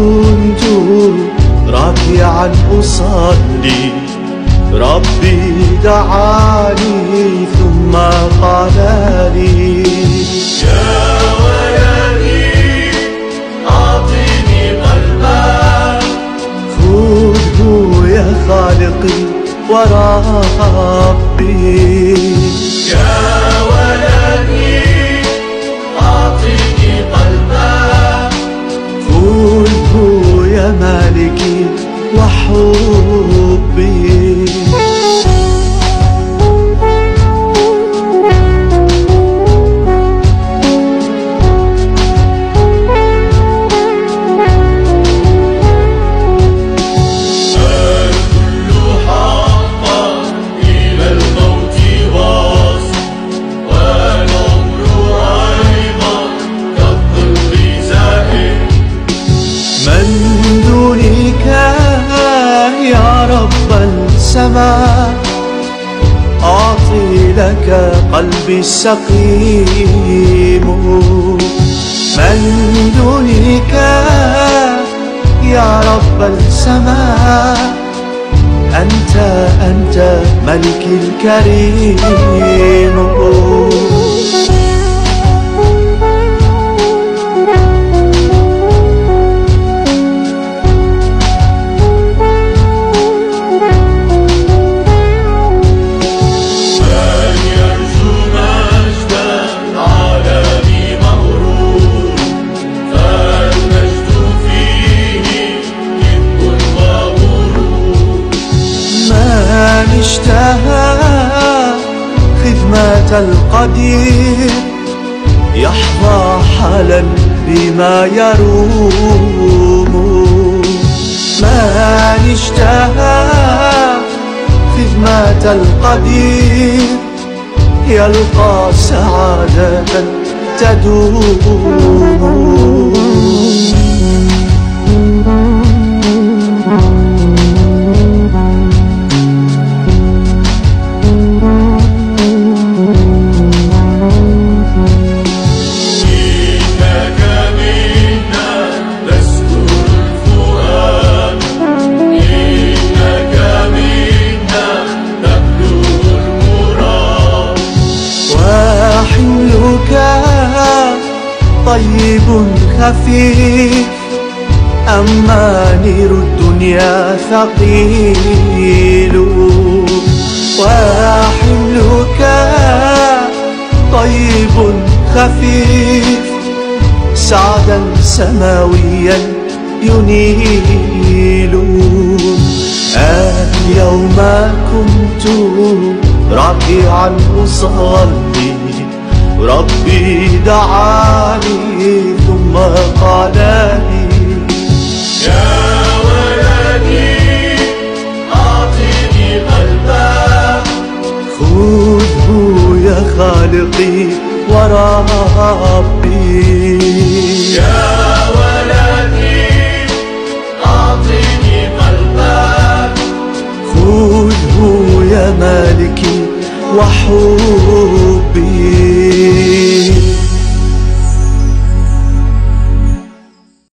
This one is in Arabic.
كنت راكعا أصلي. ربي دعاني ثم قال لي يا أعطني يا خالقي وربي يا يا مالكي السماء أعطي لك قلبي السقيم. من دونك يا رب السماء أنت أنت ملك الكريم. القدير يحظى حالا بما يروم. من اشتهى خدمة القدير يلقى سعادة تدوم. طيب خفيف. أما نير الدنيا ثقيل. وحملك طيب خفيف. سعدا سماويا ينيل. اليوم كنت راكعا أصلي ربي دعاني ثم قال لي يا ولدي أعطني قلبك خذه يا خالقي وربي يا ولدي أعطني قلبك خذه يا مالكي وحبي